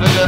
never